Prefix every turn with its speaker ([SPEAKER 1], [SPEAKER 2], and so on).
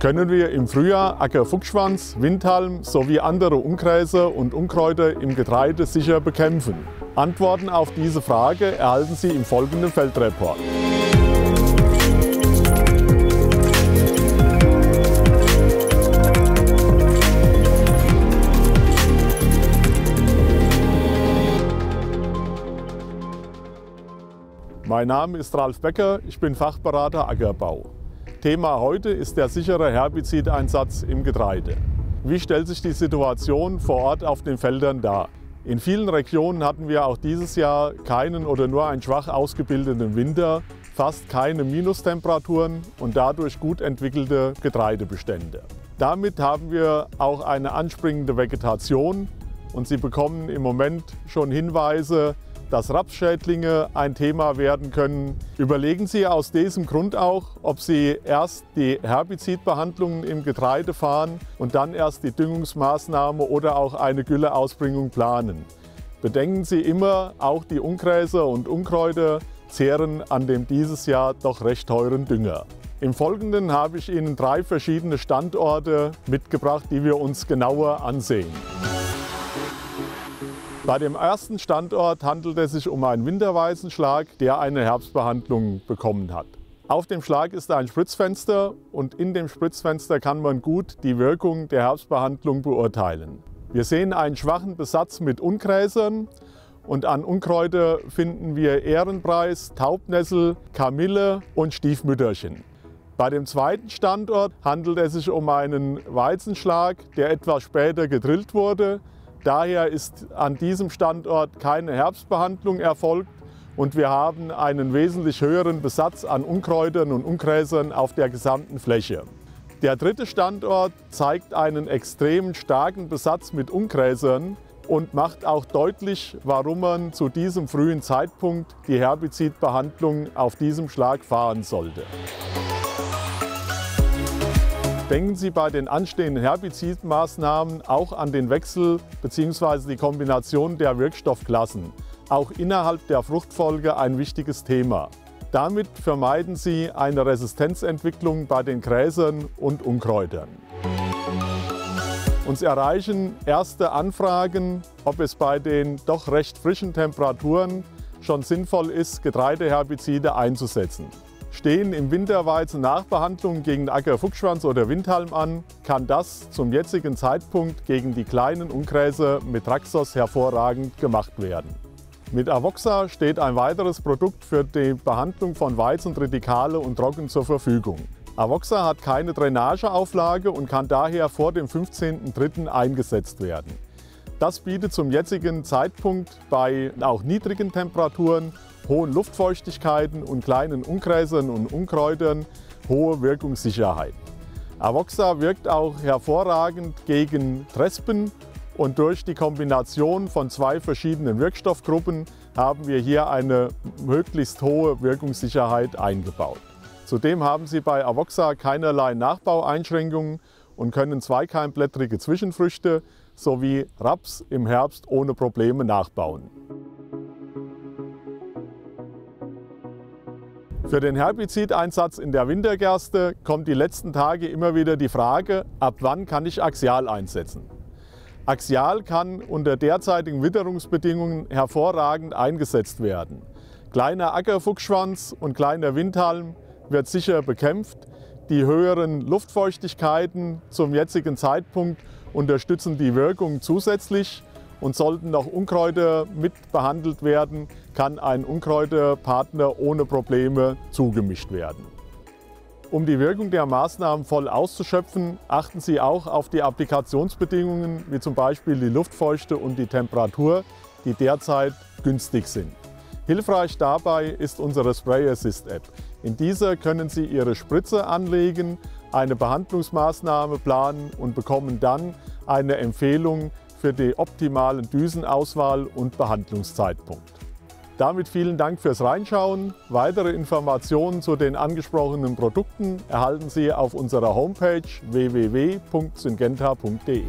[SPEAKER 1] Können wir im Frühjahr Ackerfuchsschwanz, Windhalm sowie andere Ungräser und Unkräuter im Getreide sicher bekämpfen? Antworten auf diese Frage erhalten Sie im folgenden Feldreport. Mein Name ist Ralf Becker, ich bin Fachberater Ackerbau. Thema heute ist der sichere Herbizideinsatz im Getreide. Wie stellt sich die Situation vor Ort auf den Feldern dar? In vielen Regionen hatten wir auch dieses Jahr keinen oder nur einen schwach ausgebildeten Winter, fast keine Minustemperaturen und dadurch gut entwickelte Getreidebestände. Damit haben wir auch eine anspringende Vegetation und Sie bekommen im Moment schon Hinweise, dass Rapsschädlinge ein Thema werden können. Überlegen Sie aus diesem Grund auch, ob Sie erst die Herbizidbehandlungen im Getreide fahren und dann erst die Düngungsmaßnahme oder auch eine Gülleausbringung planen. Bedenken Sie immer, auch die Ungräser und Unkräuter zehren an dem dieses Jahr doch recht teuren Dünger. Im Folgenden habe ich Ihnen drei verschiedene Standorte mitgebracht, die wir uns genauer ansehen. Bei dem ersten Standort handelt es sich um einen Winterweizenschlag, der eine Herbstbehandlung bekommen hat. Auf dem Schlag ist ein Spritzfenster und in dem Spritzfenster kann man gut die Wirkung der Herbstbehandlung beurteilen. Wir sehen einen schwachen Besatz mit Ungräsern und an Unkräuter finden wir Ehrenpreis, Taubnessel, Kamille und Stiefmütterchen. Bei dem zweiten Standort handelt es sich um einen Weizenschlag, der etwas später gedrillt wurde. Daher ist an diesem Standort keine Herbstbehandlung erfolgt und wir haben einen wesentlich höheren Besatz an Unkräutern und Ungräsern auf der gesamten Fläche. Der dritte Standort zeigt einen extrem starken Besatz mit Ungräsern und macht auch deutlich, warum man zu diesem frühen Zeitpunkt die Herbizidbehandlung auf diesem Schlag fahren sollte. Denken Sie bei den anstehenden Herbizidmaßnahmen auch an den Wechsel bzw. die Kombination der Wirkstoffklassen. Auch innerhalb der Fruchtfolge ein wichtiges Thema. Damit vermeiden Sie eine Resistenzentwicklung bei den Gräsern und Unkräutern. Uns erreichen erste Anfragen, ob es bei den doch recht frischen Temperaturen schon sinnvoll ist, Getreideherbizide einzusetzen. Stehen im Winterweizen Nachbehandlungen gegen Ackerfuchsschwanz oder Windhalm an, kann das zum jetzigen Zeitpunkt gegen die kleinen Ungräser mit Traxos hervorragend gemacht werden. Mit Avoxa steht ein weiteres Produkt für die Behandlung von Weizen, Tritikale und Trocken zur Verfügung. Avoxa hat keine Drainageauflage und kann daher vor dem 15.03. eingesetzt werden. Das bietet zum jetzigen Zeitpunkt bei auch niedrigen Temperaturen hohen Luftfeuchtigkeiten und kleinen Unkräsern und Unkräutern hohe Wirkungssicherheit. Avoxa wirkt auch hervorragend gegen Trespen und durch die Kombination von zwei verschiedenen Wirkstoffgruppen haben wir hier eine möglichst hohe Wirkungssicherheit eingebaut. Zudem haben Sie bei Avoxa keinerlei Nachbaueinschränkungen und können zweikeimblättrige Zwischenfrüchte sowie Raps im Herbst ohne Probleme nachbauen. Für den Herbizideinsatz in der Wintergerste kommt die letzten Tage immer wieder die Frage, ab wann kann ich Axial einsetzen? Axial kann unter derzeitigen Witterungsbedingungen hervorragend eingesetzt werden. Kleiner Ackerfuchsschwanz und kleiner Windhalm wird sicher bekämpft. Die höheren Luftfeuchtigkeiten zum jetzigen Zeitpunkt unterstützen die Wirkung zusätzlich und sollten noch Unkräuter mit behandelt werden, kann ein Unkräuterpartner ohne Probleme zugemischt werden. Um die Wirkung der Maßnahmen voll auszuschöpfen, achten Sie auch auf die Applikationsbedingungen, wie zum Beispiel die Luftfeuchte und die Temperatur, die derzeit günstig sind. Hilfreich dabei ist unsere Spray Assist App. In dieser können Sie Ihre Spritze anlegen, eine Behandlungsmaßnahme planen und bekommen dann eine Empfehlung, für die optimalen Düsenauswahl und Behandlungszeitpunkt. Damit vielen Dank fürs Reinschauen. Weitere Informationen zu den angesprochenen Produkten erhalten Sie auf unserer Homepage www.syngenta.de.